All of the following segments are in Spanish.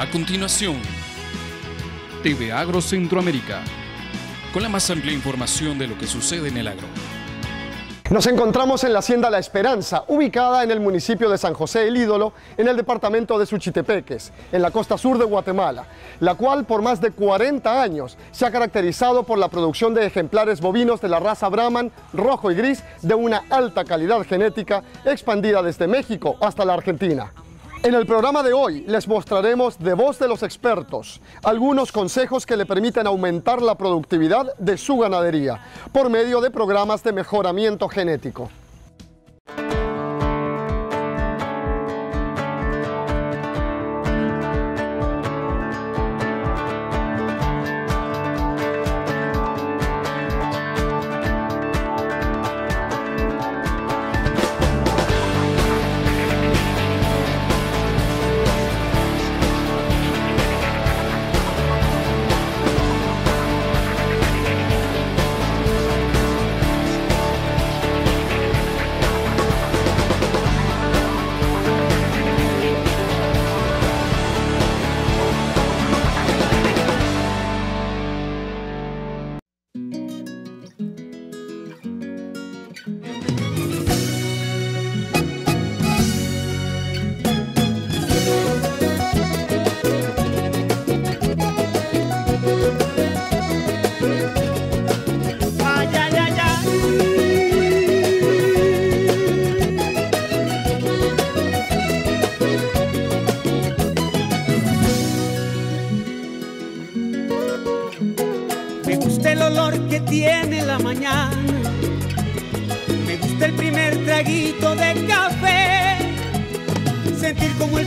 A continuación, TV Agro Centroamérica, con la más amplia información de lo que sucede en el agro. Nos encontramos en la Hacienda La Esperanza, ubicada en el municipio de San José el Ídolo, en el departamento de Suchitepeques, en la costa sur de Guatemala, la cual por más de 40 años se ha caracterizado por la producción de ejemplares bovinos de la raza Brahman, rojo y gris, de una alta calidad genética, expandida desde México hasta la Argentina. En el programa de hoy les mostraremos de voz de los expertos algunos consejos que le permiten aumentar la productividad de su ganadería por medio de programas de mejoramiento genético.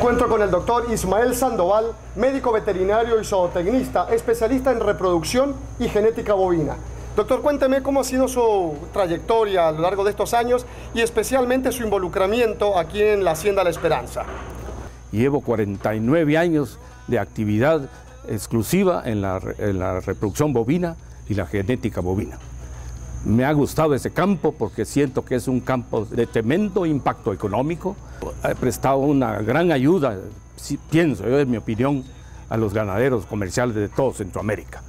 encuentro con el doctor Ismael Sandoval, médico veterinario y zootecnista, especialista en reproducción y genética bovina. Doctor, cuénteme cómo ha sido su trayectoria a lo largo de estos años y especialmente su involucramiento aquí en la Hacienda La Esperanza. Llevo 49 años de actividad exclusiva en la, reproducción bovina y la genética bovina. Me ha gustado ese campo porque siento que es un campo de tremendo impacto económico. He prestado una gran ayuda, pienso yo, en mi opinión, a los ganaderos comerciales de todo Centroamérica.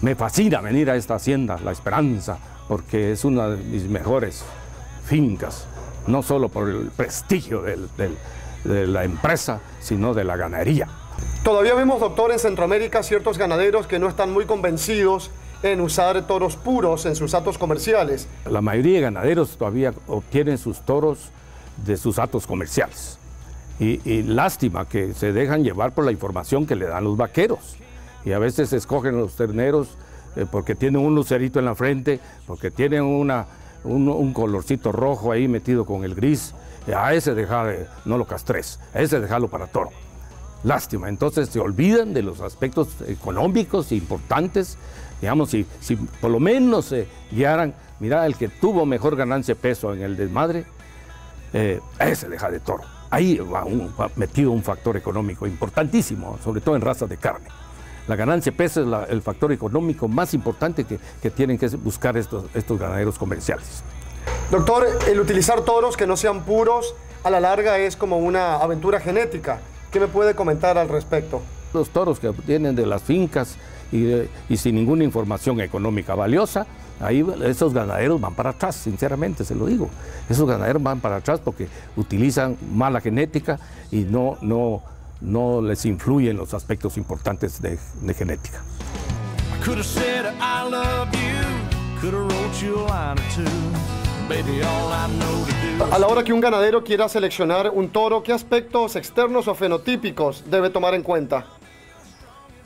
Me fascina venir a esta hacienda, La Esperanza, porque es una de mis mejores fincas, no solo por el prestigio de la empresa, sino de la ganadería. Todavía vemos, doctor, en Centroamérica ciertos ganaderos que no están muy convencidos en usar toros puros en sus atos comerciales. La mayoría de ganaderos todavía obtienen sus toros de sus atos comerciales. Y, lástima que se dejan llevar por la información que le dan los vaqueros. Y a veces escogen los terneros eh, porque tienen un lucerito en la frente, porque tienen una, un, colorcito rojo ahí metido con el gris. A ese deja, no lo castres, a ese dejarlo para toro. Lástima, entonces se olvidan de los aspectos económicos importantes Digamos, si, si por lo menos se guiaran, mira, el que tuvo mejor ganancia de peso en el desmadre, eh, ese deja de toro. Ahí va, metido un factor económico importantísimo, sobre todo en razas de carne. La ganancia de peso es el factor económico más importante que, que tienen que buscar estos, estos ganaderos comerciales. Doctor, el utilizar toros que no sean puros, a la larga es como una aventura genética. ¿Qué me puede comentar al respecto? Los toros que obtienen de las fincas y, sin ninguna información económica valiosa, ahí esos ganaderos van para atrás, sinceramente se lo digo. Esos ganaderos van para atrás porque utilizan mala genética y no, no, no les influyen los aspectos importantes de, de genética. A la hora que un ganadero quiera seleccionar un toro, ¿qué aspectos externos o fenotípicos debe tomar en cuenta?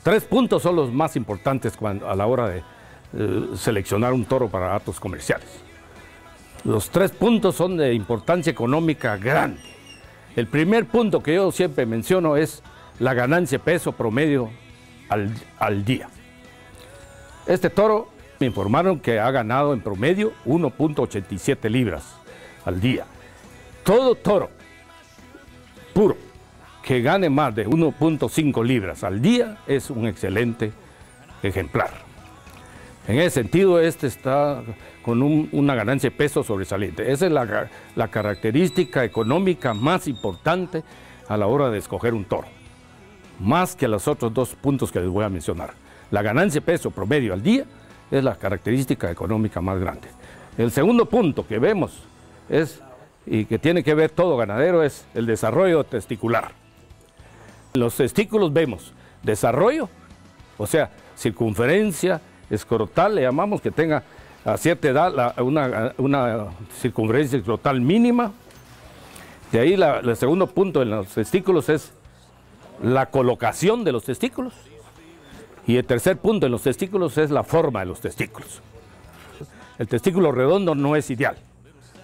Tres puntos son los más importantes cuando, a la hora de eh, seleccionar un toro para actos comerciales. Los tres puntos son de importancia económica grande. El primer punto que yo siempre menciono es la ganancia peso promedio al, al día. Este toro me informaron que ha ganado en promedio 1.87 libras al día. Todo toro puro que gane más de 1.5 libras al día es un excelente ejemplar. En ese sentido, este está con una ganancia de peso sobresaliente. Esa es la, la, característica económica más importante a la hora de escoger un toro, más que los otros dos puntos que les voy a mencionar. La ganancia de peso promedio al día es la característica económica más grande. El segundo punto que vemos es, y que tiene que ver todo ganadero, es el desarrollo testicular. Los testículos vemos desarrollo, o sea, circunferencia escrotal, le llamamos que tenga a cierta edad una, una, circunferencia escrotal mínima. De ahí el segundo punto en los testículos es la colocación de los testículos. Y el tercer punto en los testículos es la forma de los testículos. El testículo redondo no es ideal,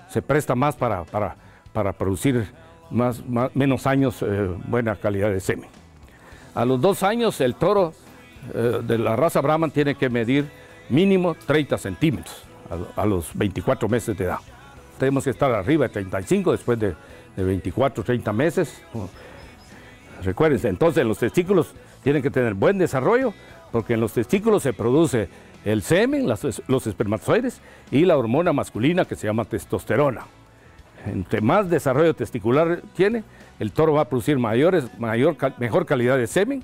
se presta más para, para, producir más, menos años eh, buena calidad de semen. A los dos años el toro eh, de la raza Brahman tiene que medir mínimo 30 centímetros a, los 24 meses de edad. Tenemos que estar arriba de 35 después de, de 24, 30 meses. Recuérdense, entonces los testículos tienen que tener buen desarrollo porque en los testículos se produce el semen, los espermatozoides y la hormona masculina que se llama testosterona. Entre más desarrollo testicular tiene, el toro va a producir mayores, mayor, mejor calidad de semen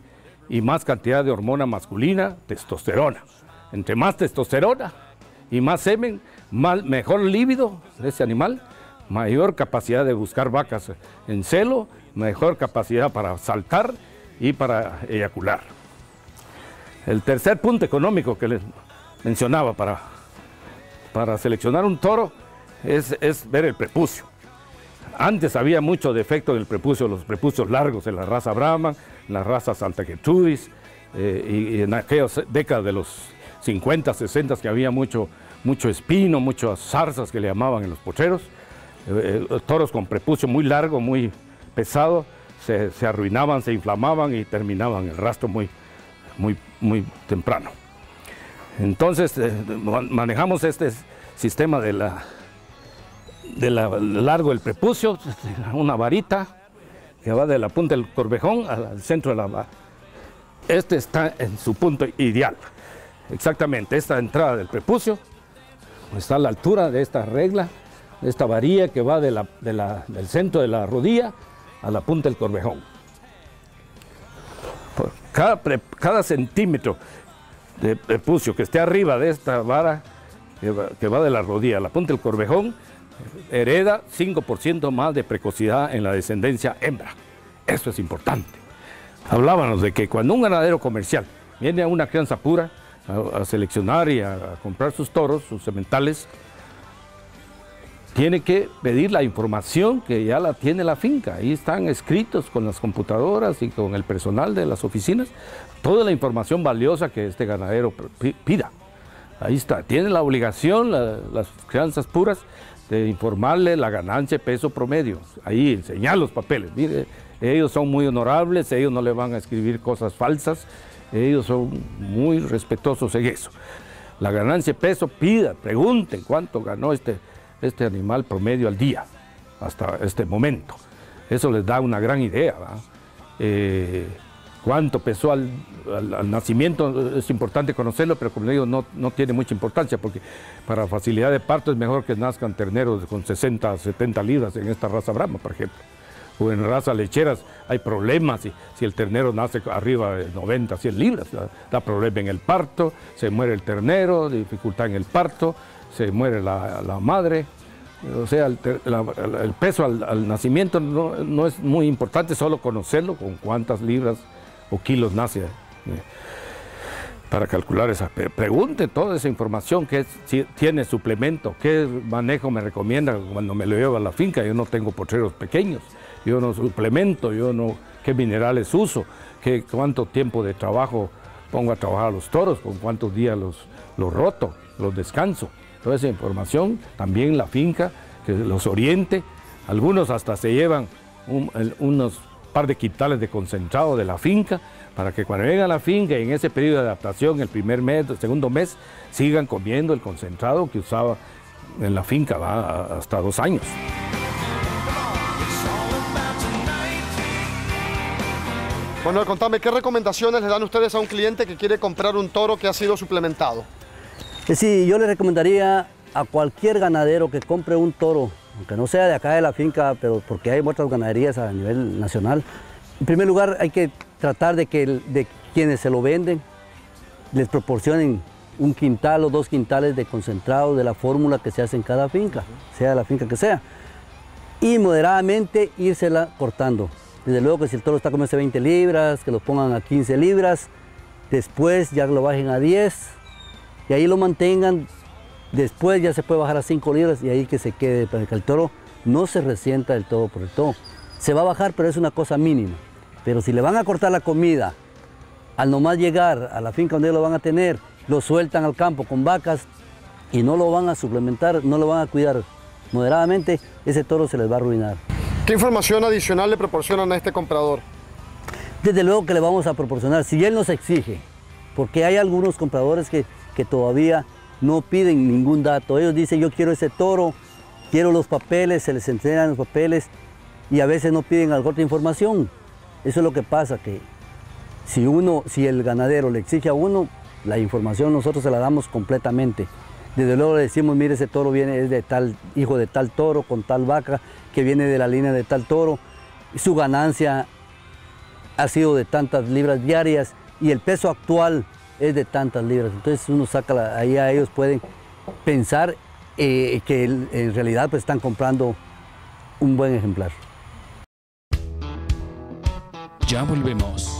y más cantidad de hormona masculina, testosterona. Entre más testosterona y más semen, mejor líbido de ese animal, mayor capacidad de buscar vacas en celo, mejor capacidad para saltar y para eyacular. El tercer punto económico que les mencionaba para, para seleccionar un toro es, ver el prepucio. Antes había mucho defecto del prepucio, los prepucios largos en la raza Brahman, en la raza Santa Gertrudis, eh, y, en aquellas décadas de los 50, 60 que había mucho, mucho espino, muchas zarzas que le llamaban en los pocheros, eh, eh, toros con prepucio muy largo, muy pesado, se, arruinaban, se inflamaban y terminaban el rastro muy, muy, muy temprano. Entonces manejamos este sistema de la, de la largo del prepucio, una varita que va de la punta del corvejón al centro de la Este está en su punto ideal. Exactamente, esta entrada del prepucio está a la altura de esta regla, de esta varilla que va de la, del centro de la rodilla a la punta del corvejón. Cada, centímetro de prepucio que esté arriba de esta vara, que va, de la rodilla a la punta del corvejón, hereda 5% más de precocidad en la descendencia hembra. Eso es importante. Hablábamos de que cuando un ganadero comercial viene a una crianza pura, a, seleccionar y a, comprar sus toros, sus sementales, tiene que pedir la información que ya la tiene la finca. Ahí están escritos con las computadoras y con el personal de las oficinas toda la información valiosa que este ganadero pida. Ahí está, tiene la obligación las crianzas puras de informarle la ganancia peso promedio. Ahí enseñar los papeles. Mire, ellos son muy honorables, ellos no le van a escribir cosas falsas, ellos son muy respetuosos en eso. La ganancia peso pida, pregunten cuánto ganó este este animal promedio al día, hasta este momento. Eso les da una gran idea. Eh, cuánto pesó al, nacimiento es importante conocerlo, pero como digo, no, tiene mucha importancia porque para facilidad de parto es mejor que nazcan terneros con 60, 70 libras en esta raza brahma, por ejemplo. O en razas lecheras hay problemas, si, si el ternero nace arriba de 90, 100 libras, da, da problema en el parto, se muere el ternero, dificultad en el parto, se muere la, madre O sea, el, peso al, nacimiento no, es muy importante, solo conocerlo, con cuántas libras o kilos nace. Eh, para calcular esa. Pregunte toda esa información, si tiene suplemento, qué manejo me recomienda cuando me lo llevo a la finca. Yo no tengo potreros pequeños, yo no suplemento, yo no, qué minerales uso, qué, cuánto tiempo de trabajo pongo a trabajar a los toros, con cuántos días los, los roto, los descanso. Toda esa información, también la finca, que los oriente. Algunos hasta se llevan unos par de quintales de concentrado de la finca para que cuando vengan a la finca y en ese periodo de adaptación, el primer mes, el segundo mes, sigan comiendo el concentrado que usaba en la finca va hasta dos años. Bueno, contame, ¿qué recomendaciones le dan ustedes a un cliente que quiere comprar un toro que ha sido suplementado? Eh, sí, yo le recomendaría a cualquier ganadero que compre un toro, aunque no sea de acá de la finca, pero porque hay muchas ganaderías a nivel nacional. En primer lugar, hay que tratar de que de quienes se lo venden les proporcionen un quintal o dos quintales de concentrado de la fórmula que se hace en cada finca, sea la finca que sea. Y moderadamente írsela cortando. Desde luego que si el toro está comiendo 20 libras, que lo pongan a 15 libras, después ya lo bajen a 10 y ahí lo mantengan. Después ya se puede bajar a 5 libras y ahí que se quede para que el toro no se resienta del todo por el todo. Se va a bajar, pero es una cosa mínima. Pero si le van a cortar la comida, al nomás llegar a la finca donde lo van a tener, lo sueltan al campo con vacas y no lo van a suplementar, no lo van a cuidar moderadamente, ese toro se les va a arruinar. ¿Qué información adicional le proporcionan a este comprador? Desde luego que le vamos a proporcionar, si él nos exige, porque hay algunos compradores que, que todavía no piden ningún dato. Ellos dicen, yo quiero ese toro, quiero los papeles, se les entregan los papeles y a veces no piden algo otra información. Eso es lo que pasa, que si uno, si el ganadero le exige a uno, la información nosotros se la damos completamente. Desde luego le decimos, mire, ese toro viene, es de tal, hijo de tal toro, con tal vaca, que viene de la línea de tal toro, su ganancia ha sido de tantas libras diarias y el peso actual es de tantas libras. Entonces uno saca, ahí a ellos pueden pensar eh, que en realidad pues, están comprando un buen ejemplar. Ya volvemos.